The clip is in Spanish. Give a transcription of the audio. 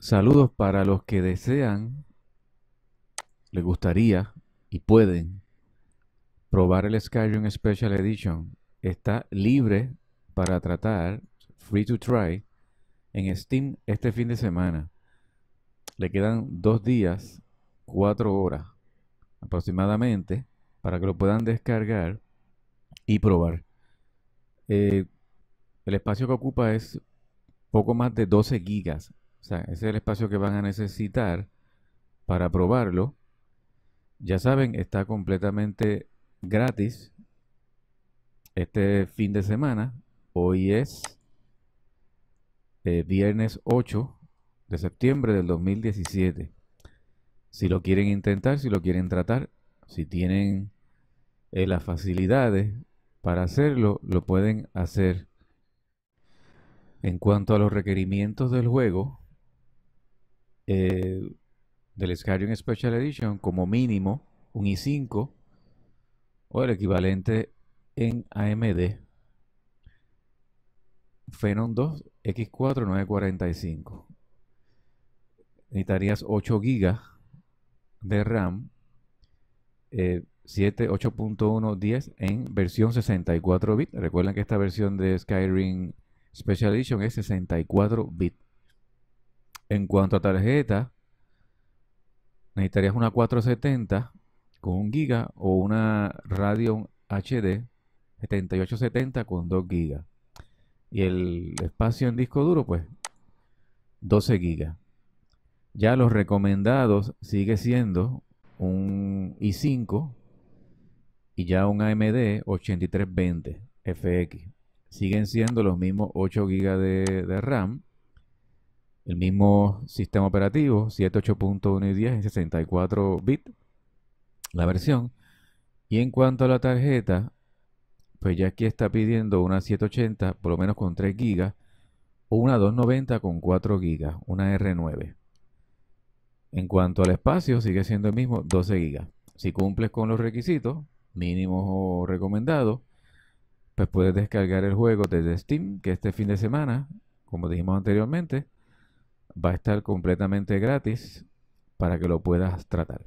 Saludos para los que desean, les gustaría y pueden probar el Skyrim Special Edition. Está libre para tratar, free to try, en Steam este fin de semana. Le quedan dos días, cuatro horas aproximadamente, para que lo puedan descargar y probar. Eh, el espacio que ocupa es poco más de 12 gigas. O sea, ese es el espacio que van a necesitar para probarlo. Ya saben, está completamente gratis este fin de semana. Hoy es eh, viernes 8 de septiembre del 2017. Si lo quieren intentar, si lo quieren tratar, si tienen eh, las facilidades para hacerlo, lo pueden hacer. En cuanto a los requerimientos del juego, eh, del Skyrim Special Edition, como mínimo un i5 o el equivalente en AMD. Phenom 2 X4 945. Necesitarías 8 GB de RAM, 7, 8.1, 10 en versión 64 bit. Recuerden que esta versión de Skyrim Special Edition es 64 bit. En cuanto a tarjeta, necesitarías una 470 con 1 GB o una Radeon HD 7870 con 2 GB. Y el espacio en disco duro, pues 12 GB. Ya los recomendados sigue siendo un i5 y ya un AMD 8320 FX. Siguen siendo los mismos 8 GB de, RAM. El mismo sistema operativo, 7.8.1 y 10 en 64 bits, la versión. Y en cuanto a la tarjeta, pues ya aquí está pidiendo una 780, por lo menos con 3 GB, o una 290 con 4 GB, una R9. En cuanto al espacio, sigue siendo el mismo, 12 GB. Si cumples con los requisitos mínimos o recomendados, pues puedes descargar el juego desde Steam, que este fin de semana, como dijimos anteriormente, va a estar completamente gratis para que lo puedas tratar.